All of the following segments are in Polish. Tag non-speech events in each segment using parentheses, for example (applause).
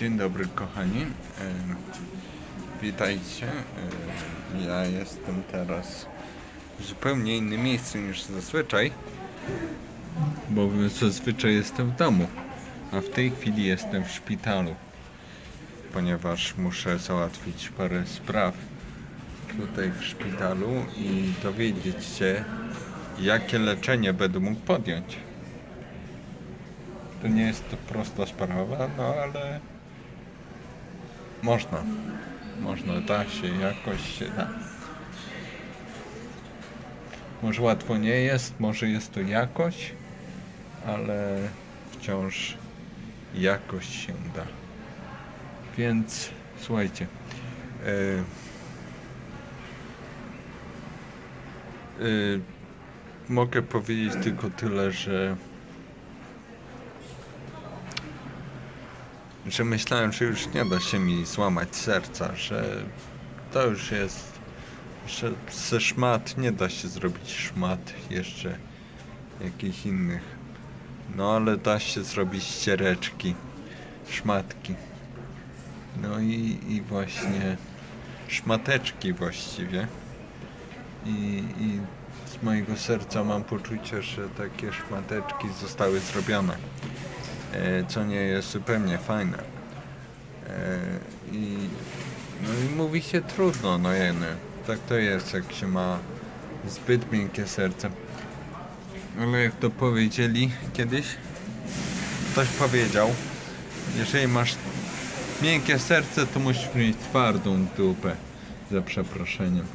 Dzień dobry kochani. Witajcie. Ja jestem teraz w zupełnie innym miejscu niż zazwyczaj. Bo zazwyczaj jestem w domu. A w tej chwili jestem w szpitalu. Ponieważ muszę załatwić parę spraw tutaj w szpitalu i dowiedzieć się, jakie leczenie będę mógł podjąć. To nie jest to prosta sprawa, no ale można. Można, da się, jakoś się da. Może łatwo nie jest, może jest to jakoś, ale wciąż jakoś się da. Więc słuchajcie. Yy, yy, mogę powiedzieć tylko tyle, że że myślałem, że już nie da się mi złamać serca, że to już jest, że ze szmat nie da się zrobić szmat jeszcze jakichś innych. No ale da się zrobić ściereczki, szmatki. No i, i właśnie szmateczki właściwie. I, I z mojego serca mam poczucie, że takie szmateczki zostały zrobione co nie jest zupełnie fajne. E, I, no i mówi się trudno, no jeny. Tak to jest, jak się ma zbyt miękkie serce. Ale jak to powiedzieli kiedyś, ktoś powiedział, jeżeli masz miękkie serce, to musisz mieć twardą dupę, za przeproszeniem.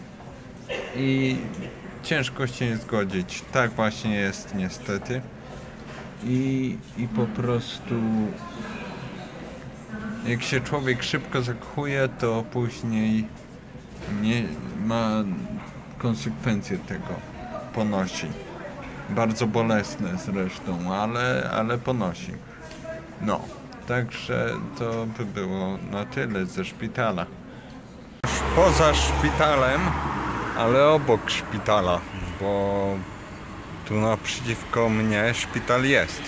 I ciężko się nie zgodzić. Tak właśnie jest niestety i, i po prostu jak się człowiek szybko zakochuje, to później nie ma konsekwencje tego ponosi. Bardzo bolesne zresztą, ale, ale ponosi. No, także to by było na tyle ze szpitala. Poza szpitalem, ale obok szpitala, bo tu naprzeciwko mnie szpital jest.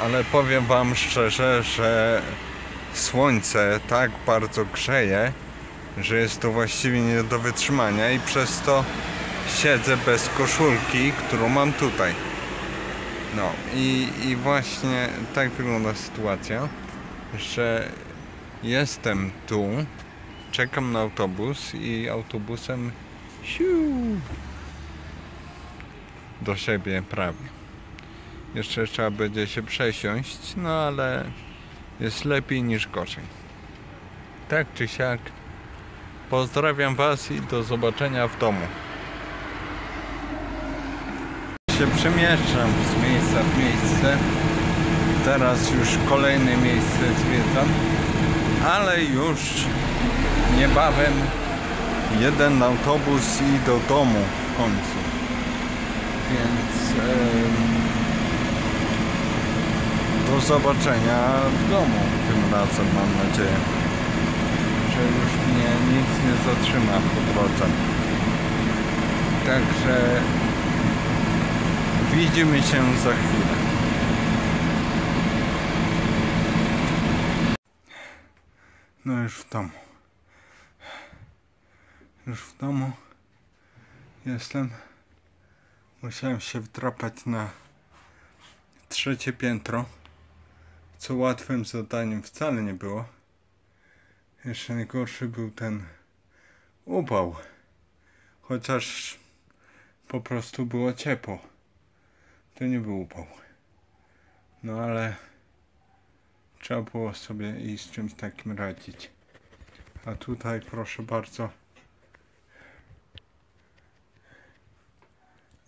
Ale powiem Wam szczerze, że słońce tak bardzo grzeje, że jest to właściwie nie do wytrzymania i przez to siedzę bez koszulki, którą mam tutaj. No i, i właśnie tak wygląda sytuacja, że jestem tu, czekam na autobus i autobusem do siebie prawie. Jeszcze trzeba będzie się przesiąść, no ale jest lepiej niż gorzej. Tak czy siak, pozdrawiam Was i do zobaczenia w domu. Się przemieszczam z miejsca w miejsce. Teraz już kolejne miejsce zwiedzam, ale już niebawem jeden autobus i do domu w końcu więc do zobaczenia w domu tym razem mam nadzieję że już mnie nic nie zatrzyma po drodze. Także widzimy się za chwilę. No już w domu. Już w domu. Jestem Musiałem się wdrapać na trzecie piętro, co łatwym zadaniem wcale nie było. Jeszcze najgorszy był ten upał, chociaż po prostu było ciepło. To nie był upał. No ale trzeba było sobie i z czymś takim radzić. A tutaj proszę bardzo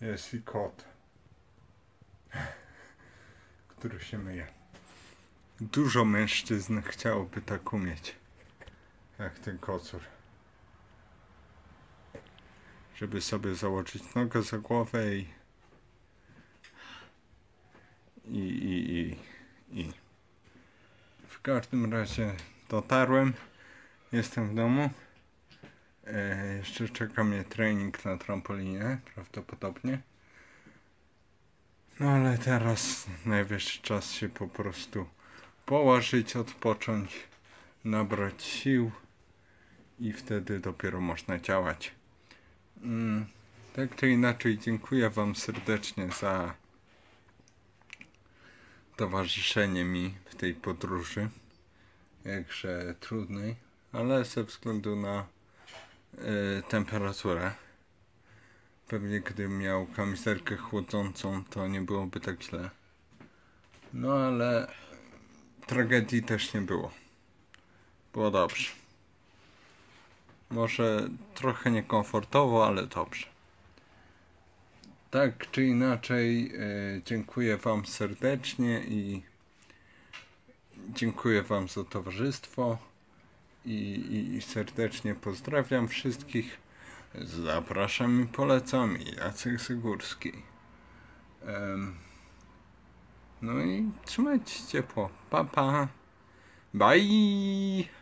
jest i kot, (laughs) który się myje. Dużo mężczyzn chciałoby tak umieć, jak ten kocur. Żeby sobie założyć nogę za głowę i i, i, i, i. W każdym razie dotarłem, jestem w domu. E, jeszcze czeka mnie trening na trampolinie, prawdopodobnie. No ale teraz najwyższy czas się po prostu położyć, odpocząć, nabrać sił i wtedy dopiero można działać. Mm, tak czy inaczej, dziękuję Wam serdecznie za towarzyszenie mi w tej podróży, jakże trudnej, ale ze względu na y, temperaturę. Pewnie gdybym miał kamizelkę chłodzącą, to nie byłoby tak źle. No ale tragedii też nie było. Było dobrze. Może trochę niekomfortowo, ale dobrze. Tak czy inaczej, e, dziękuję Wam serdecznie i dziękuję Wam za towarzystwo i, i, serdecznie pozdrawiam wszystkich. Zapraszam i polecam Jacek Zagórski. Em, no i trzymajcie się ciepło. Pa, pa. Bye.